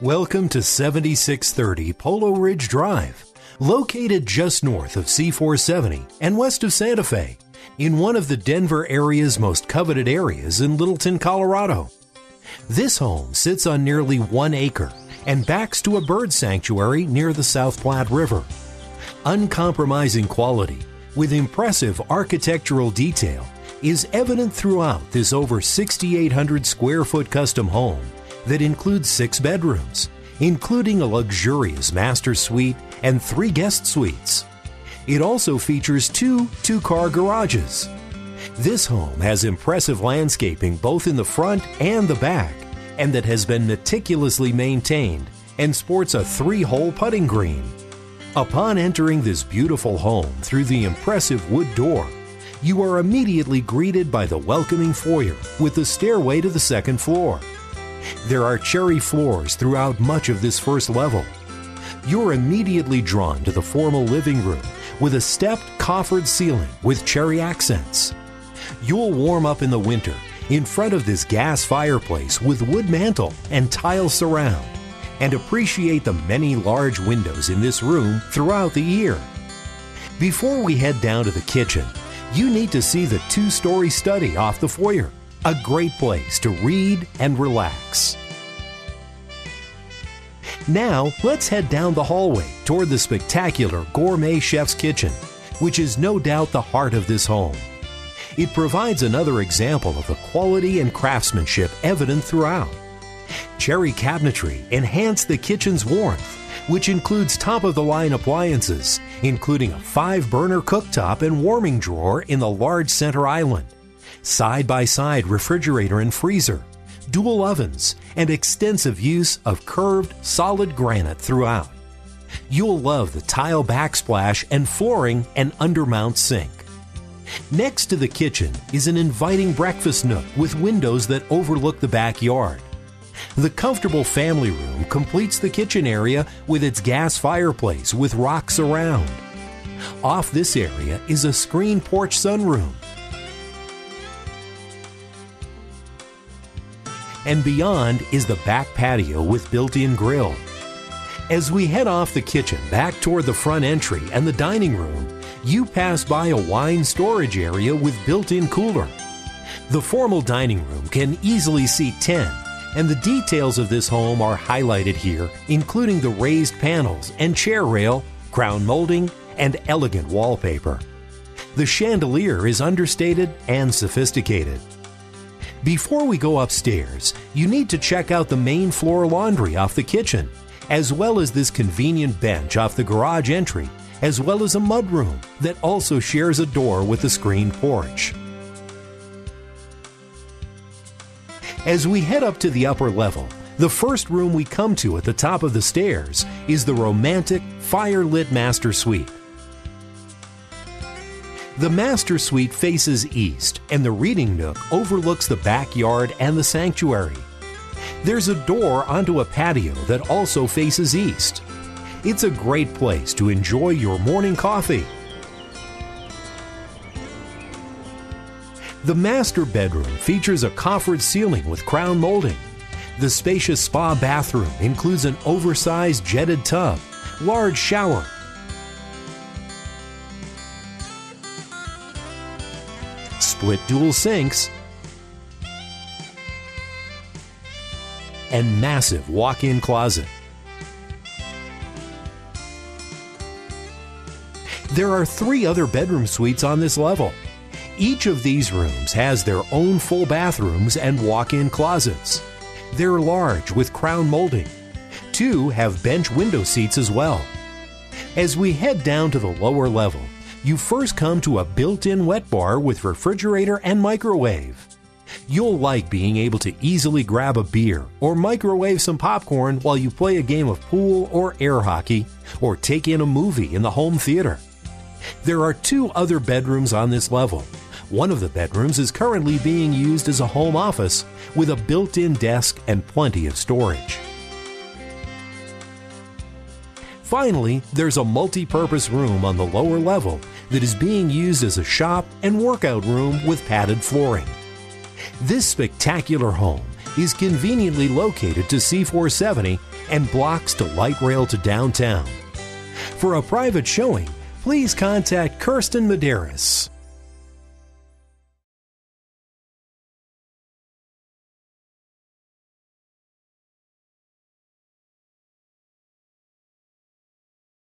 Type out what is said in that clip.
Welcome to 7630 Polo Ridge Drive, located just north of C470 and west of Santa Fe, in one of the Denver area's most coveted areas in Littleton, Colorado. This home sits on nearly one acre and backs to a bird sanctuary near the South Platte River. Uncompromising quality with impressive architectural detail is evident throughout this over 6,800 square foot custom home that includes six bedrooms, including a luxurious master suite and three guest suites. It also features two two car garages. This home has impressive landscaping both in the front and the back, and that has been meticulously maintained and sports a three hole putting green. Upon entering this beautiful home through the impressive wood door, you are immediately greeted by the welcoming foyer with the stairway to the second floor. There are cherry floors throughout much of this first level. You're immediately drawn to the formal living room with a stepped coffered ceiling with cherry accents. You'll warm up in the winter in front of this gas fireplace with wood mantel and tile surround and appreciate the many large windows in this room throughout the year. Before we head down to the kitchen, you need to see the two story study off the foyer a great place to read and relax. Now, let's head down the hallway toward the spectacular Gourmet Chef's Kitchen, which is no doubt the heart of this home. It provides another example of the quality and craftsmanship evident throughout. Cherry cabinetry enhance the kitchen's warmth, which includes top of the line appliances, including a five burner cooktop and warming drawer in the large center island side by side refrigerator and freezer, dual ovens, and extensive use of curved solid granite throughout. You'll love the tile backsplash and flooring and undermount sink. Next to the kitchen is an inviting breakfast nook with windows that overlook the backyard. The comfortable family room completes the kitchen area with its gas fireplace with rocks around. Off this area is a screen porch sunroom and beyond is the back patio with built in grill. As we head off the kitchen back toward the front entry and the dining room, you pass by a wine storage area with built in cooler. The formal dining room can easily seat 10, and the details of this home are highlighted here, including the raised panels and chair rail, crown molding, and elegant wallpaper. The chandelier is understated and sophisticated. Before we go upstairs, you need to check out the main floor laundry off the kitchen, as well as this convenient bench off the garage entry, as well as a mudroom that also shares a door with the screened porch. As we head up to the upper level, the first room we come to at the top of the stairs is the romantic, fire lit master suite. The master suite faces east, and the reading nook overlooks the backyard and the sanctuary. There's a door onto a patio that also faces east. It's a great place to enjoy your morning coffee. The master bedroom features a coffered ceiling with crown molding. The spacious spa bathroom includes an oversized jetted tub, large shower, split dual sinks, and massive walk in closet. There are three other bedroom suites on this level. Each of these rooms has their own full bathrooms and walk in closets. They're large with crown molding. Two have bench window seats as well. As we head down to the lower level, you first come to a built in wet bar with refrigerator and microwave. You'll like being able to easily grab a beer or microwave some popcorn while you play a game of pool or air hockey or take in a movie in the home theater. There are two other bedrooms on this level. One of the bedrooms is currently being used as a home office with a built in desk and plenty of storage. Finally, there's a multi purpose room on the lower level that is being used as a shop and workout room with padded flooring. This spectacular home is conveniently located to C470 and blocks to light rail to downtown. For a private showing, please contact Kirsten Medeiros